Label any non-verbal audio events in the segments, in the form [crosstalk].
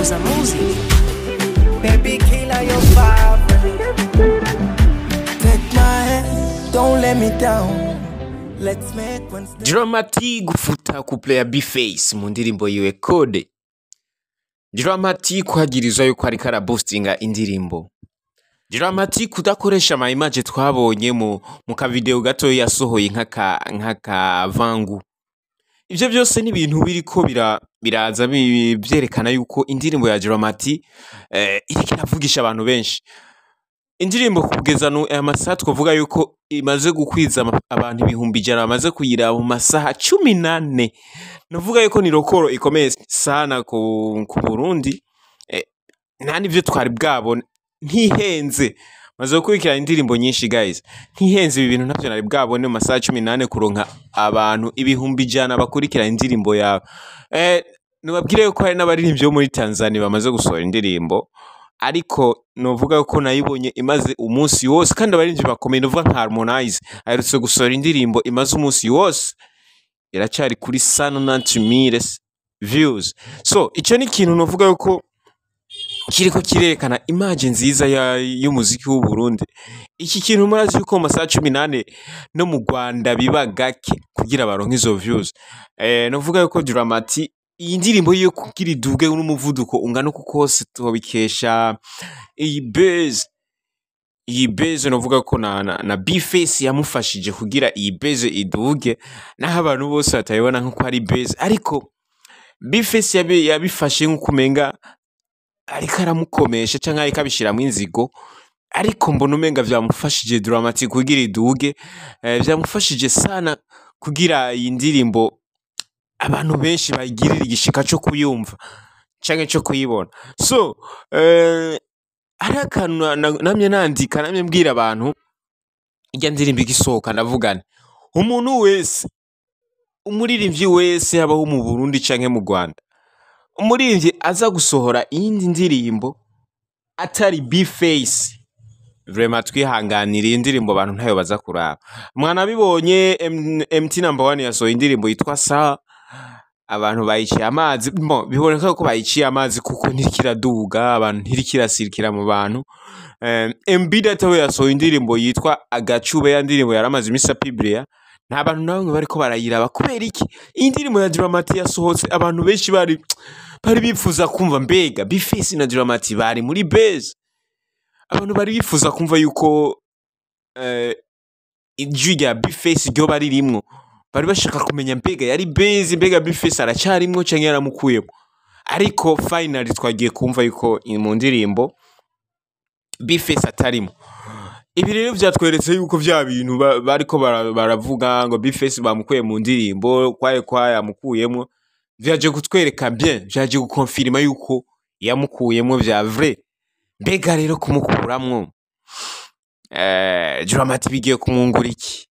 Uza music. Baby, killer, your favorite. Take my hand, don't let me down. Let's make one step. Dramati gufuta couple ya Bface mu ndirimbo yiwe Code. Dramati kuhagirizwa yuko ariko arabostinga indirimbo. Dramati kudakoresha ama image twabonye mu mu kavideo gato yasohoye nk'aka nk'aka Ivyo byose ni ibintu biriko bira biraza bi- byerekana yuko indirimbo ya Dramati eh, iriko iravugisha abantu benshi. indirimbo kugeza nu aya masaha twavuga yuko imaze gukwiza abantu ibihumbi ijana bamaze kuyiraba mu masaha cumi n'ane. Navuga yuko ni rokoro ikomeye sana ku, burundi. Eh, nta n'ivyo twari bwabone ntihenze. Maze gukurikirana indirimbo nyinshi guys. Ntihenze ibi bintu ntavyo nari bwabone mu masaha cumi n'ane kuronka abantu ibihumbi ijana bakurikirana indirimbo yawe. Eh, nubabwire yuko hari n'abaririmbyi bo muri tanzania bamaze gusohora indirimbo ariko novuga ko nayibonye imaze umunsi wose kandi abarinzi bakomeye novuga nka Harmonize. Aherutse gusohora indirimbo imaze umunsi wose iracari kuri sanonanti mille views. So ico ni ikintu novuga yuko kiriko kirerekana image nziza y'umuziki w'u Burundi iki kintu murazi yuko mu masaha cumi n'ane no mu Rwanda biba gake kugira baronke izo views. Eh, novuga yuko Dramati iyi ndirimbo yo kugira iduge n'umuvuduko ungana uko kose tubikesha. Iyi base iyi base novuga ko na, na, na Bface yamufashije kugira iyi base iduge. Naho abantu bose batabibona nk'uko ari base ariko Bface yabi, yabifashe nk'uko umenga ariko aramukomesha canke ariko abishiramwo inzigo ariko mbona umenga vyamufashije Dramati kugira iduge eh, vyamufashije sana kugira iyi ndirimbo abantu benshi bayigirira igishika co kuyumva canke co kuyibona. So eh, hari akantu na- na- namye nandika namye mbwira abantu irya ndirimbo igisohoka ndavugane umuntu wese umuririmbyi wese yabaho mu Burundi canke mu Rwanda umuririmbyi aza gusohora iyindi ndirimbo atari Bface. Vrema twihanganira iyi ndirimbo abantu ntayo baza kuraba. Mwanabibonye MT number one yasohoye indirimbo yitwa sa. Abantu bayiciye amazi bon biboneka ko bayiciye amazi kuko ntirikiraduga abantu ntirikirasirikira mu bantu. Eh, MB Data we yasohoye indirimbo yitwa agacube ya ndirimbo yaramaze imisi apiblia nta bantu na bamwe bariko barayiraba kubera iki? Iyi ndirimbo ya Dramati yasohotse abantu benshi bari bari bifuza kumva mbega Bface na Dramati bari muri base. Abantu bari bifuza kumva yuko eh, ijwi rya Bface ryo bari rimwo. Bari bashaka kumenya mbega yari base mbega Bface aracarimwo canke yaramukuyemo. Ariko finally twagiye kumva yuko mu ndirimbo Bface atarimo. Ibi rero vyatweretse yuko vya bintu ba- bariko bara- baravuga ngo Bface bamukuye mu ndirimbo kwaye kwaye yamukuyemwo vyaje kutwereka bien vyaje gukonfirma yuko yamukuyemwo vya vrai. Mbega rero kumukuramwo? Eh, Dramati bigiye kumwungura iki?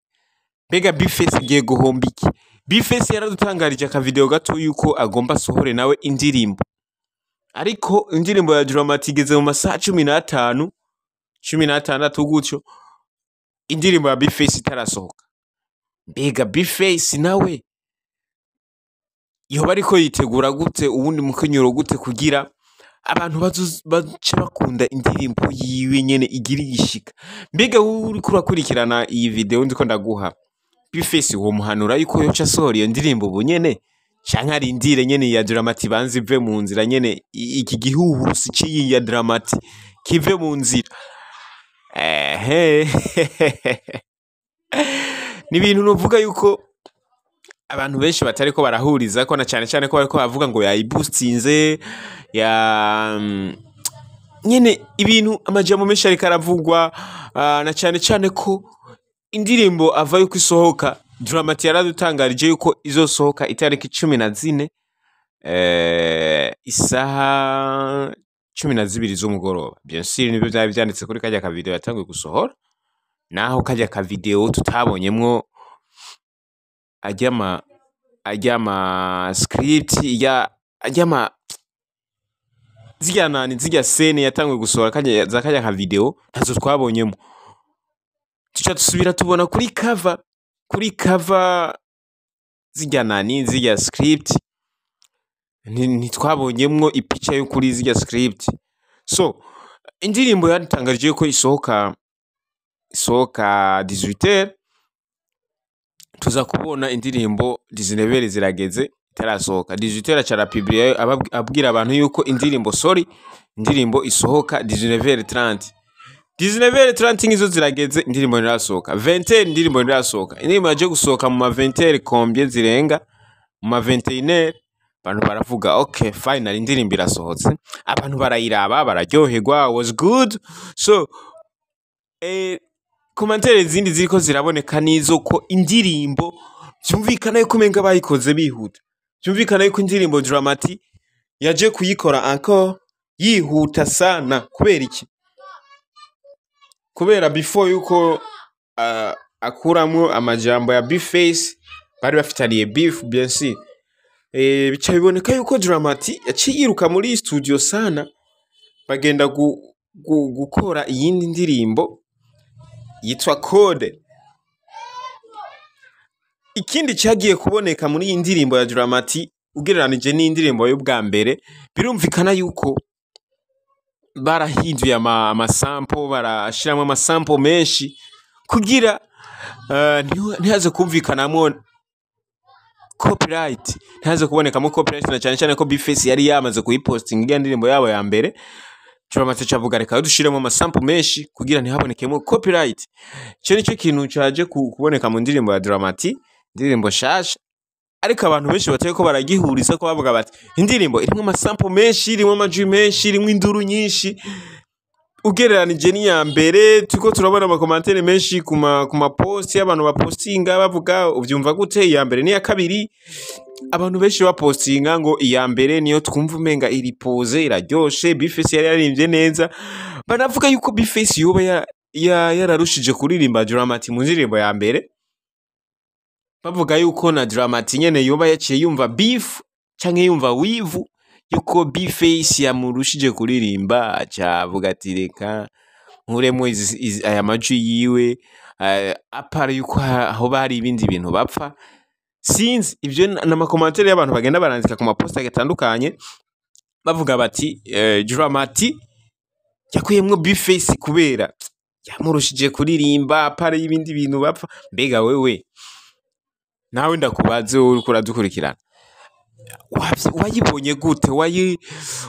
Mbega Bface igiye guhomba iki? Bface yaradutangarije akavideo gato yuko agomba asohore nawe indirimbo. Ariko indirimbo ya Dramati igeze mu masaha cumi n'atanu cumi n'atandatu gutyo indirimbo ya Bface itarasohoka. Mbega Bface nawe yoba ariko yitegura gute uwundi mukenyero gute kugira abantu bace bakunda indirimbo yiwe nyene igira igishika mbega wowe uriko urakurikirana iyi video ndiko ndaguha. Bface uwo muhanura yuko yoca asohora iyo ndirimbo ubu nyene canke arindire nyene ya Dramati banze ive mu nzira nyene iki gihuhusi c'iyi ya Dramati kive mu nzira. Ehe. [laughs] Ni ibintu nuvuga yuko abantu benshi batariko barahuriza ko na cyane cyane ko bariko baravuga ngo yayibustinze ya mm, nyene ibintu amajambo menshi ariko aravugwa ah, na cyane cyane ko indirimbo ava yuko isohoka Dramati yaradutangarije yuko izosohoka itariki cumi na zine eh, isaha cumi na zibiri z'umugoroba. Sûr ni byo byari byanditse kuri kajya ka video yatanguye gusohora naho kajya ka video tutabonyemwo ajyama ajyama script ya ajyama zirya nani zirya scene yatanguye gusohora kajya za kajya ka video ntazo twabonyemo. Tuca dusubira tubona kuri cover kuri cover zirya nani zirya script Nti- ntitwabonyemwo ipica yo kuri zirya script. So indirimbo yadutangarije ko isohoka isohoka 18 tuza kubona indirimbo 19 zirageze itarasohoka. 18 acara publier abwira abantu yuko indirimbo sorry indirimbo isohoka 19h30 19h30 ngizo zirageze indirimbo ntirasohoka. 20h indirimbo ntirasohoka. Indirimbo yaje gusohoka mu ma 20h kombye zirenga mu ma 21h abantu baravuga okay final indirimbo irasohotse. Abantu barayiraba bararyoherwa was good. So eh, komantere zindi ziriko ziraboneka nizo ko indirimbo byumvikana yuko umenga bayikoze bihuta. Byumvikana yuko indirimbo Dramati yaje kuyikora encore yihuta sana. Kubera iki? Kubera before yuko uh, akuramwo amajambo ya Bface bari bafitaniye beef bien eh bica biboneka yuko Dramati yaciye yiruka muri studio sana bagenda gu, gu, gukora iyindi ndirimbo. Yitwa Code. Ikindi cyagiye kuboneka muri iyi ndirimbo ya Dramati ugereranije n'indirimbo y'ubwa mbere birumvikana yuko barahinduye ama- amasampo barashiramo amasampo menshi kugira uh, ntihaze kumvikanamo copyright ntihaze kubonekamo copyright na cyane cyane ko Bface yari yamaze kuyipostinga iriya ndirimbo yabo ya mbere Dramati cavuga reka dushiremo amasampo menshi kugira ntihabonekemo copyright. Icyo ni cyo kintu cyaje ku- kuboneka mu ndirimbo ya Dramati indirimbo shasha ariko abantu benshi batari ko baragihuriza ko bavuga bati indirimbo irimo amasampo menshi irimo amajwi menshi irimo induru nyinshi. Ugereranije n'iya mbere turiko turabona amakomantere menshi ku maposti y'abantu bapostinga bavuga ubyumva gute iya mbere n'iya kabiri. Abantu benshi bapostinga ngo iya mbere niyo twumva umenga iri pose iraryoshe Bface yari yaririmbye neza. Banavuga yuko Bface yoba ya- ya- yararushije kuririmba Dramati mu ndirimbo ya mbere. Bavuga yuko na Dramati nyene yoba yaciye yumva beef canke yumva wivu yuko Bface yamurushije kuririmba aca avuga ati reka nkuremo aya majwi yiwe. Eh, apara yuko hoba hari ibindi bintu bapfa. Sinzi ibyo ni amakomantere y'abantu bagenda barandika ku maposita atandukanye bavuga bati eh, Dramati yakuyemwo Bface kubera yamurushije kuririmba apara y'ibindi bintu bapfa. Mbega wewe! Nawe ndakubaze wowe uriko uradukurikirana wayibonye gute? Wayi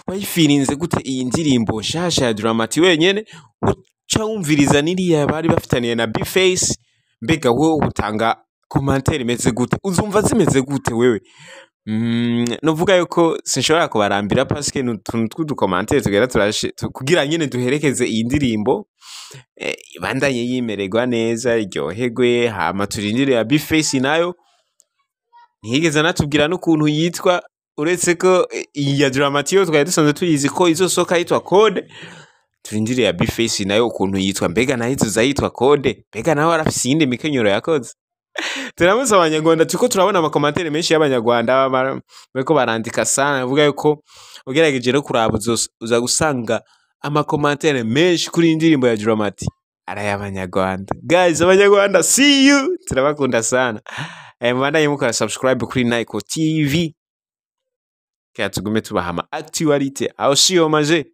wayifirinze gute? Iyi ndirimbo nshasha ya Dramati wenyene uca wumviriza n'iriya bari bafitaniye na Bface? Mbega wowe utanga komantere imeze gute? Uzumva zimeze gute wewe? Mm, novuga yuko sinshobora kubarambira paske ni utuntu tw'udukomantere tugenda turashe tu- kugira nyene duherekeze iyi ndirimbo. Eh, ibandanye yimererwa neza iryoherwe hama turindire ya Bface na yo. Ntiyigeze anatubwira n'ukuntu yitwa uretse ko eh, iyi ya Dramatiyo twari dusanzwe tuyizi ko izosoka yitwa Code. Turindire ya Bface na yo ukuntu yitwa mbega na yo izoza yitwa Code mbega nawe arafise iyindi mikenyero yakoze. [laughs] turamutse abanyarwanda turiko turabona amakomantere menshi y'abanyarwanda bariko barandika sana bavuga yuko ugerageje no kuraba uza gusanga amakomantere menshi kuri iyi ndirimbo ya Dramati ari ay'abanyarwanda. Guys abanyarwanda see you! Turabakunda sana. Eh, mubandanye mukora subscribe kuri Nike TV. Kaya tugume tubaha ama actualité aho siyo maje